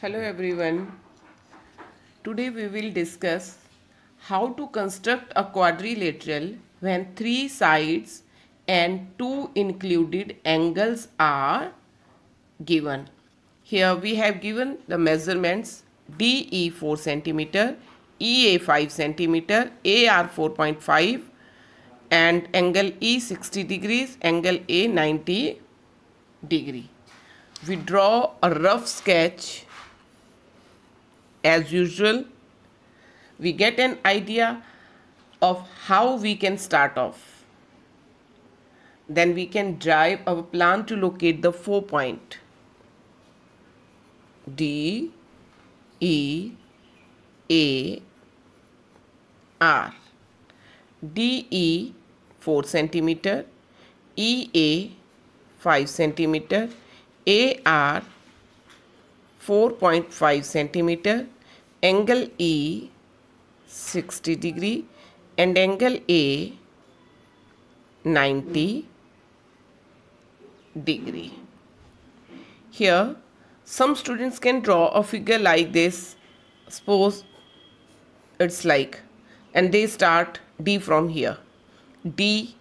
Hello everyone. Today we will discuss how to construct a quadrilateral when three sides and two included angles are given. Here we have given the measurements DE 4 cm, EA 5 cm, AR 4.5 and angle E 60 degrees, angle A 90 degree. We draw a rough sketch as usual. We get an idea of how we can start off. Then we can drive our plan to locate the four point D E A R D E 4 centimeter E A 5 centimeter AR 4.5 centimeter angle E 60 degree and angle A 90 degree. Here some students can draw a figure like this suppose it's like and they start D from here D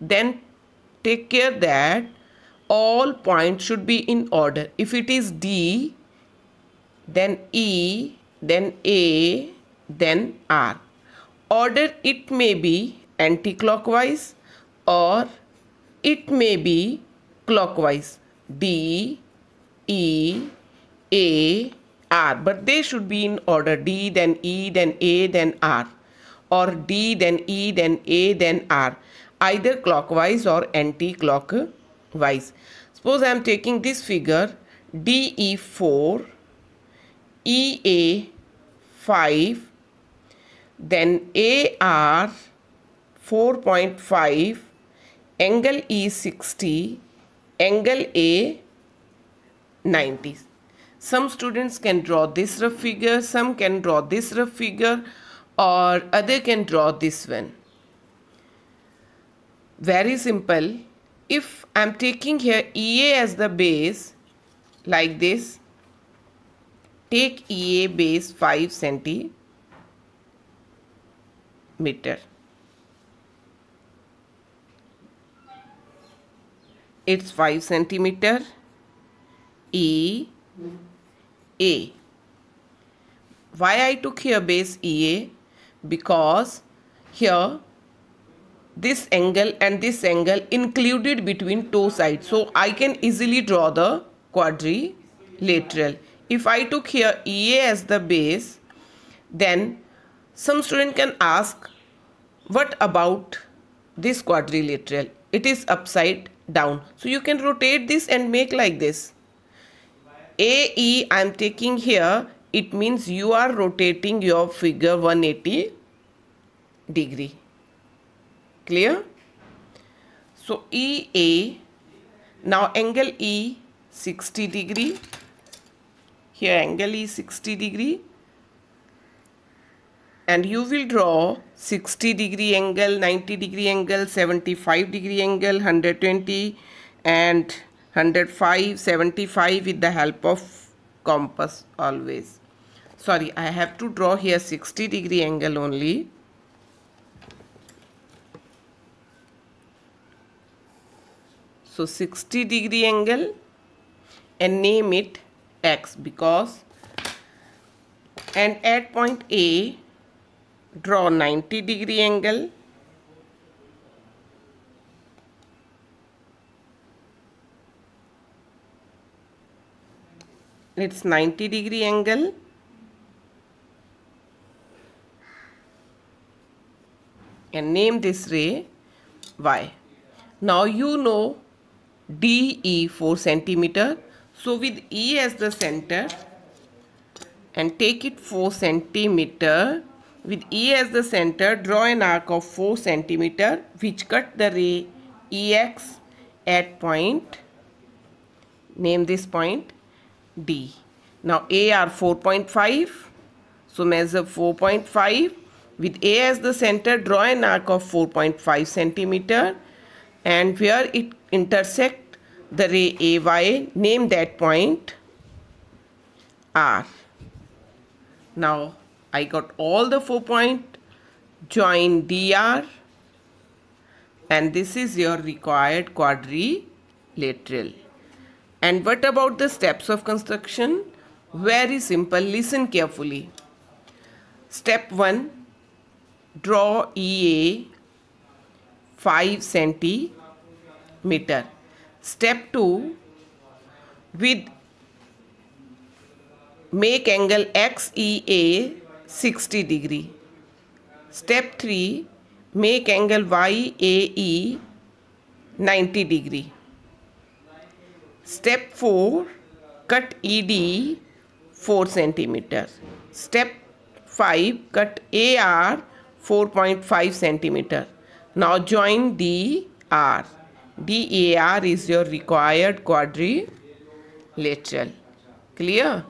then take care that all points should be in order if it is D then E then A then R order it may be anti-clockwise or it may be clockwise D E, A, R. But they should be in order D, then E, then A, then R. Or D, then E, then A, then R. Either clockwise or anti-clockwise. Suppose I am taking this figure DE4, EA 5, then AR 4.5, angle E 60, angle A 90. Some students can draw this rough figure, some can draw this rough figure or other can draw this one. Very simple. If I am taking here EA as the base like this, take EA base 5 centimeter. It's 5 centimeter E A. Why I took here base EA? Because here this angle and this angle included between two sides. So I can easily draw the quadrilateral. If I took here EA as the base, then some student can ask, what about this quadrilateral? It is upside down. So you can rotate this and make like this. AE I am taking here it means you are rotating your figure 180 degree clear? So EA now angle E 60 degree. Here angle E 60 degree. And you will draw 60 degree angle 90 degree angle 75 degree angle 120 and 105 75 with the help of compass always. Sorry I have to draw here 60 degree angle only so 60 degree angle and name it x because and at point A draw 90 degree angle its 90 degree angle and name this ray y. Now you know DE 4 centimeter. So with E as the center and take it 4 centimeter. With E as the center draw an arc of 4 centimeter which cut the ray EX at point. Name this point D. Now A are 4.5. So measure 4.5. With A as the center, draw an arc of 4.5 centimeter. And where it intersect the ray AY, name that point R. Now I got all the four point join DR and this is your required quadrilateral. And what about the steps of construction? Very simple, listen carefully. Step 1 Draw EA five centimetre step two with make angle X E A sixty degree step three make angle Y A E ninety degree step four cut E D four centimetre step five cut A R four point five centimetre Now join DR. DAR is your required quadrilateral. Clear?